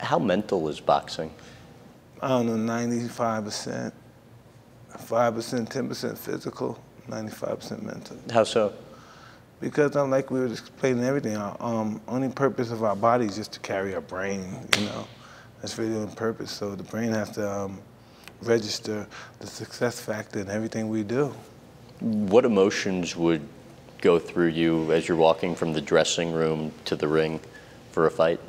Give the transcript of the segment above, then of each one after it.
How mental is boxing? I don't know, 95%, 5%, 10% physical, 95% mental. How so? Because um, like we were explaining everything, our um, only purpose of our body is just to carry our brain, you know. That's really the only purpose. So the brain has to um, register the success factor in everything we do. What emotions would go through you as you're walking from the dressing room to the ring for a fight?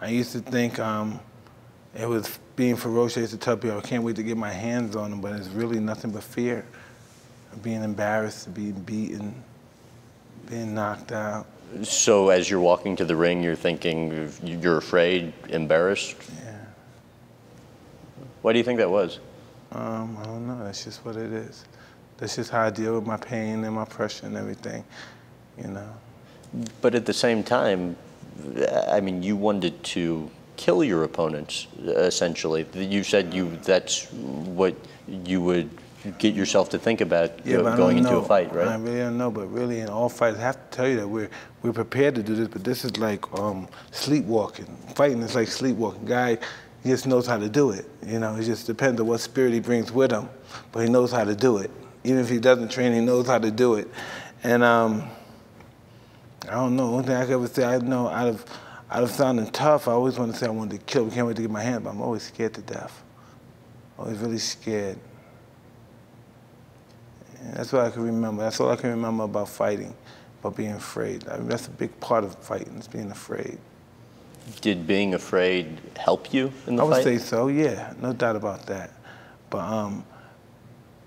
I used to think um, it was being ferocious to tell people I can't wait to get my hands on them, but it's really nothing but fear. Being embarrassed, being beaten, being knocked out. So as you're walking to the ring, you're thinking you're afraid, embarrassed? Yeah. Why do you think that was? Um, I don't know. That's just what it is. That's just how I deal with my pain and my pressure and everything, you know. But at the same time, I mean, you wanted to kill your opponents, essentially. You said you that's what you would get yourself to think about yeah, going into know. a fight, right? I really don't know, but really in all fights, I have to tell you that we're we're prepared to do this, but this is like um, sleepwalking. Fighting is like sleepwalking. Guy just knows how to do it. You know, it just depends on what spirit he brings with him, but he knows how to do it. Even if he doesn't train, he knows how to do it. And um, I don't know. One thing I could ever say, I know out of out of sounding tough, I always want to say I wanted to kill. I can't wait to get my hand, but I'm always scared to death. Always really scared. And that's what I can remember. That's all I can remember about fighting, about being afraid. I mean, that's a big part of fighting, is being afraid. Did being afraid help you in the I would fight? say so, yeah, no doubt about that. But um,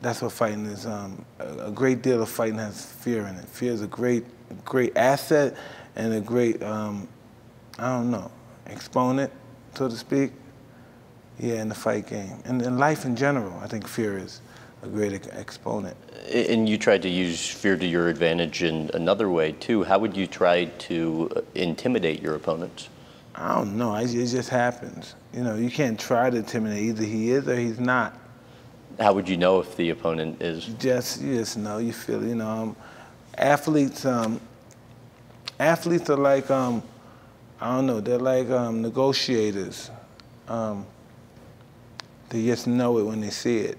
that's what fighting is. Um, a, a, great deal of fighting has fear in it. Fear is a great, great asset and a great, um, I don't know, exponent, so to speak. Yeah, in the fight game. And in life in general, I think fear is a great exponent. And you tried to use fear to your advantage in another way, too. How would you try to uh, intimidate your opponents? I don't know. It just happens. You know, you can't try to intimidate. Either he is or he's not. How would you know if the opponent is? Just just know. You feel. You know, um, athletes. Um, athletes are like um, I don't know. They're like um, negotiators. Um, they just know it when they see it.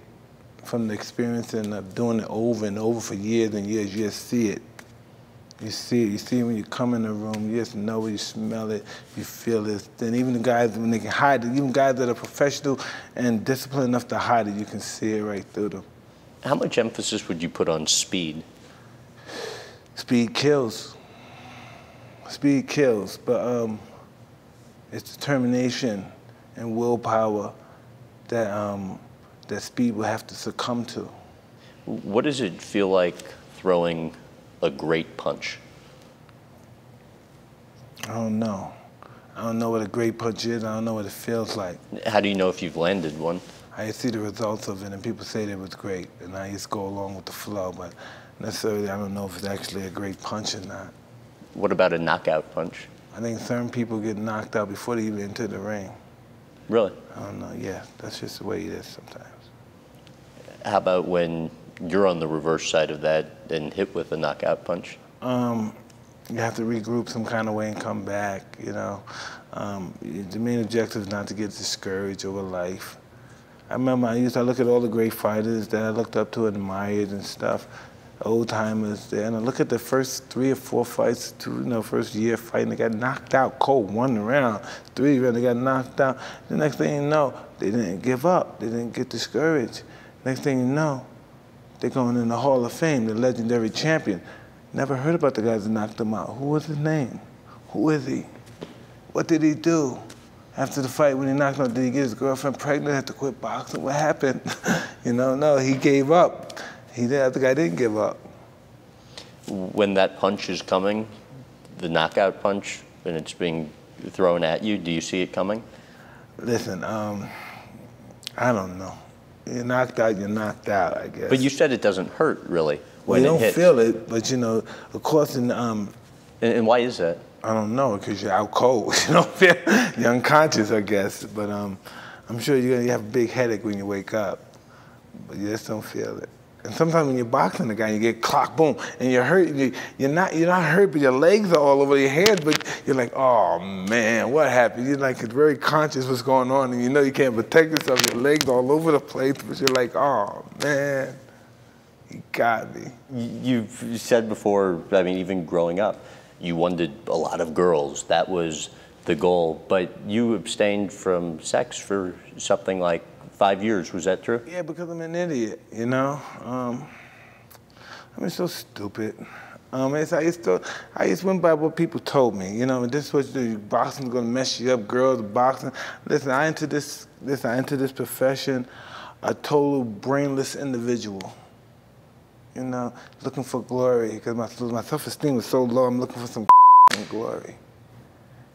From the experience and of doing it over and over for years and years, you just see it. You see it. You see when you come in the room. You just know it. You smell it. You feel it. Then even the guys when they can hide it, even guys that are professional and disciplined enough to hide it, you can see it right through them. How much emphasis would you put on speed? Speed kills. Speed kills, but um, it's determination and willpower that um, that speed will have to succumb to. What does it feel like throwing a great punch? I don't know. I don't know what a great punch is. I don't know what it feels like. How do you know if you've landed one? I see the results of it, and people say it was great, and I just go along with the flow. But necessarily, I don't know if it's actually a great punch or not. What about a knockout punch? I think certain people get knocked out before they even enter the ring. Really? I don't know. Yeah, that's just the way it is sometimes. How about when you're on the reverse side of that and hit with a knockout punch? Um, you have to regroup some kind of way and come back, you know. Um, the main objective is not to get discouraged over life. I remember I used to look at all the great fighters that I looked up to admired and stuff, old timers there, and I look at the first three or four fights, two, you know, first year fighting, they got knocked out cold, one round, three rounds, they got knocked out. The next thing you know, they didn't give up, they didn't get discouraged. Next thing you know, they're going in the Hall of Fame, the legendary champion. Never heard about the guys that knocked him out. Who was his name? Who is he? What did he do? After the fight, when he knocked him out, did he get his girlfriend pregnant? Had to quit boxing? What happened? you know, no, he gave up. He the other guy didn't give up. When that punch is coming, the knockout punch, and it's being thrown at you, do you see it coming? Listen, um, I don't know. You're knocked out, you're knocked out, I guess. But you said it doesn't hurt, really. Well, you don't hits. feel it, but you know, of course, in um, and, and why is that? I don't know, because you're out cold. You don't feel, you're unconscious, I guess. But um, I'm sure you're gonna have a big headache when you wake up, but you just don't feel it. And sometimes when you're boxing a guy, you get clock, boom, and you're hurt. You, are not you're not hurt, but your legs are all over your hands. But you're like, oh man, what happened? You're like very conscious what's going on, and you know you can't protect yourself. Your legs are all over the place, but you're like, oh man, you got me. You've said before. I mean, even growing up, you wanted a lot of girls. That was the goal. But you abstained from sex for something like five years. Was that true? Yeah, because I'm an idiot, you know? Um, I'm so stupid. Um, it's, I, used to, I just went by what people told me, you know, this was the boxing's gonna mess you up, girls, boxing. Listen, I entered this, listen, I entered this profession a total brainless individual. You know, looking for glory, because my, my self-esteem was so low, I'm looking for some glory.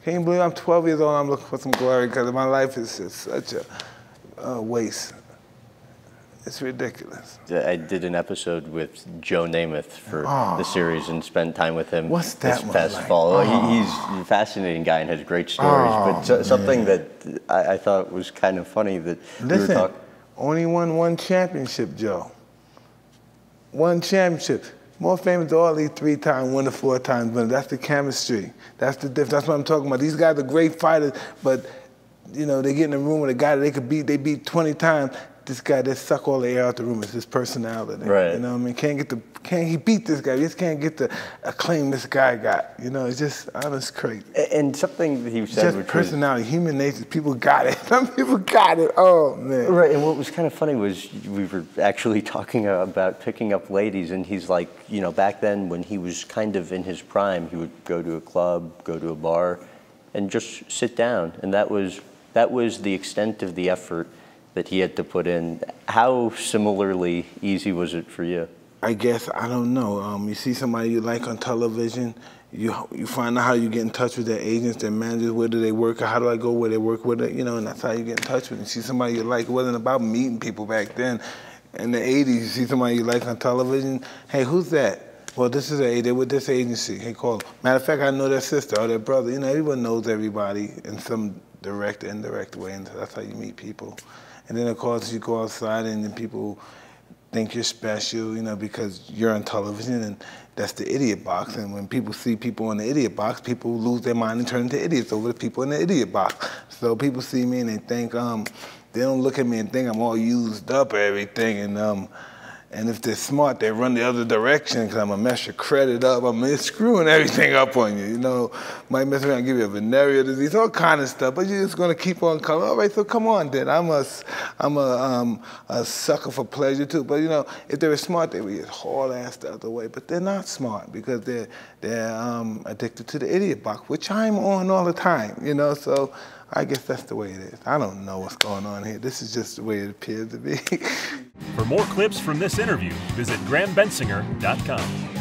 Can you believe I'm 12 years old I'm looking for some glory because my life is just such a uh, waste. It's ridiculous. I did an episode with Joe Namath for oh. the series and spent time with him What's that this past like? fall. Oh. He, he's a fascinating guy and has great stories. Oh, but so, something that I, I, thought was kind of funny that Listen, we. Only won one championship, Joe. One championship. More famous than all these three times, one to four times, but that's the chemistry. That's the difference. That's what I'm talking about. These guys are great fighters, but you know, they get in a room with a guy that they could beat, they beat 20 times. This guy, they suck all the air out the room. It's his personality. Right. You know what I mean? Can't get the, can't he beat this guy? He just can't get the acclaim this guy got. You know, it's just, it's crazy. And something that he said, just personality, was, human nature. People got it. Some people got it. Oh man. Right. And what was kind of funny was we were actually talking about picking up ladies, and he's like, you know, back then when he was kind of in his prime, he would go to a club, go to a bar, and just sit down, and that was that was the extent of the effort that he had to put in. How similarly easy was it for you? I guess I don't know. Um, you see somebody you like on television, you you find out how you get in touch with their agents, their managers, where do they work, how do I go where they work with it, you know, and that's how you get in touch with them. You see somebody you like. It wasn't about meeting people back then. In the 80s, you see somebody you like on television. Hey, who's that? Well, this is a they with this agency. Hey, call them. Matter of fact, I know their sister or their brother. You know, everyone knows everybody in some direct, indirect way, and that's how you meet people. And then of course you go outside and then people think you're special, you know, because you're on television and that's the idiot box. And when people see people in the idiot box, people lose their mind and turn into idiots over the people in the idiot box. So people see me and they think, um, they don't look at me and think I'm all used up or everything. And um, and if they're smart, they run the other direction because I'm gonna mess your credit up. I'm screwing everything up on you. You know, might mess around give you a venereal disease, all kind of stuff. But you're just gonna keep on coming. All right, so come on, then. I'm a, I'm a, um, a sucker for pleasure too. But you know, if they were smart, they would get haul ass the other way. But they're not smart because they're they're um, addicted to the idiot box, which I'm on all the time. You know, so. I guess that's the way it is. I don't know what's going on here. This is just the way it appears to be. For more clips from this interview, visit grahambensinger.com.